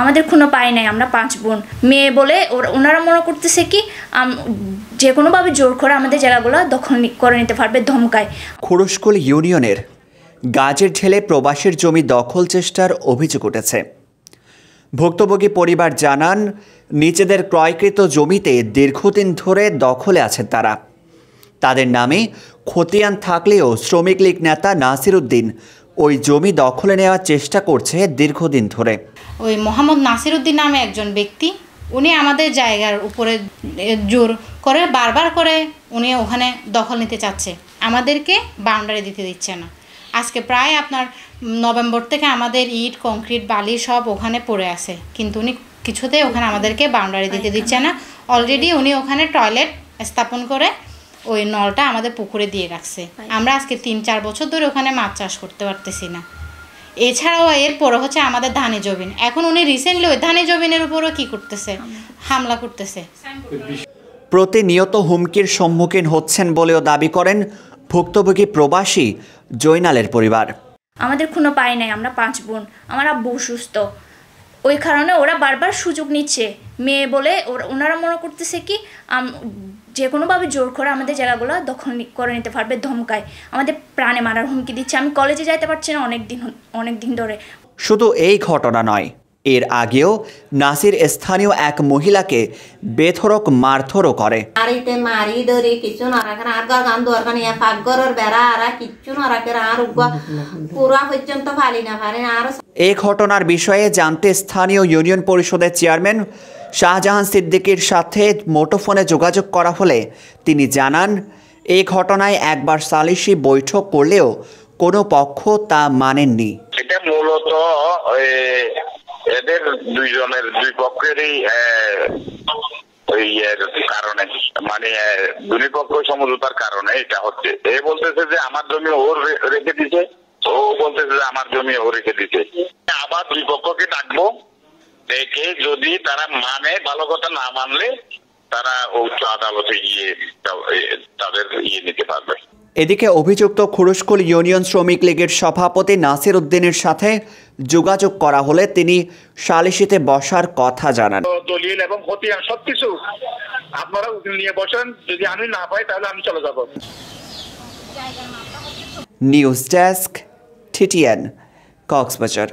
আমাদের কোনো পায় নাই, আমরা পাঁচ বোন। মেয়ে বলে ওরা, ওনারা মনে করতেছে কি যে কোনোভাবে জোর করে আমাদের জায়গাগুলো দখল করে নিতে পারবে ধমকায়। খুরুশকুল ইউনিয়নের গাজের ঢেলে প্রবাসের জমি দখল চেষ্টার অভিযোগ উঠেছে। ভুক্তভোগী পরিবার জানান, নিজেদের ক্রয়কৃত জমিতে দীর্ঘদিন ধরে দখলে আছেন তারা। তাদের নামে খতিয়ান থাকলেও শ্রমিক লীগ নেতা নাসির উদ্দিন ওই জমি দখলে নেওয়ার চেষ্টা করছে দীর্ঘদিন ধরে। ওই মোহাম্মদ নাসিরউদ্দিন নামে একজন ব্যক্তি উনি আমাদের জায়গার উপরে জোর করে বারবার করে উনি ওখানে দখল নিতে চাচ্ছে। আমাদেরকে বাউন্ডারি দিতে দিচ্ছে না। আজকে প্রায় আপনার নভেম্বর থেকে আমাদের ইট কংক্রিট বালি সব ওখানে পড়ে আছে। কিন্তু উনি কিছুতেই ওখানে আমাদেরকে বাউন্ডারি দিতে দিচ্ছে না। অলরেডি উনি ওখানে টয়লেট স্থাপন করে ওই নলটা আমাদের পুকুরে দিয়ে রাখছে। আমরা আজকে তিন চার বছর ধরে ওখানে মাছ চাষ করতে পারতেছি না। এছাড়াও এরপরে হচ্ছে আমাদের ধানে জবিন। এখন উনি রিসেন্টলি ওই ধানি জবিনের উপরও কি করতেছে? হামলা করতেছে। প্রতিনিয়ত হুমকির সম্মুখীন হচ্ছেন বলেও দাবি করেন ভুক্তভোগী প্রবাসী জৈনালের পরিবার। আমাদের কোনো পাই নাই আমরা পাঁচ বোন। আমার আব্বু অসুস্থ। ওই কারণে ওরা বারবার সুযোগ নিচ্ছে। মেয়ে বলে ওরা ওনারা মনে করতেছে কি আম- যে কোনোভাবে জোর করে আমাদের জায়গাগুলো দখল করে নিতে পারবে ধমকায়। আমাদের প্রাণে মারার হুমকি দিচ্ছে। আমি কলেজে যাইতে পারছি না অনেক দিন অনেক দিন ধরে। শুধু এই ঘটনা নয় এর আগেও নাসির স্থানীয় এক মহিলাকে বেধরক মারধরও করে। এই ঘটনার বিষয়ে জানতে স্থানীয় ইউনিয়ন পরিষদের চেয়ারম্যান শাহজাহান সিদ্দিকীর সাথে মোটোফোনে যোগাযোগ করা হলে তিনি জানান এই ঘটনায় একবার সালিশি বৈঠক করলেও কোনো পক্ষ তা মানেননি। এটা মূলত এ, এদের দুইজনের দুই পক্ষেরই কারণে। মানে দুই পক্ষ সমঝোতার কারণে এটা হচ্ছে। এ বলতেছে যে আমার জমি ও রেখে দিছে, ও বলতেছে যে আমার জমি ও রেখে দিছে। আবার দুই পক্ষকে ডাকবো, দেখে যদি তারা মানে ভালো কথা না মানলে তারা উচ্চ আদালতে গিয়ে তাদের ইয়ে নিতে পারবে। এদিকে অভিযুক্ত খুরুশকুল ইউনিয়ন শ্রমিক লীগের সভাপতি নাসির উদ্দিনের সাথে যোগাযোগ করা হলে তিনি সালিশিতে বসার কথা জানান। দলিল এবং খতিয়ান সবকিছু আপনারা নিয়ে বসেন। যদি আমি না পাই তাহলে আমি চলে যাব। News desk TTN Cox's Bazar.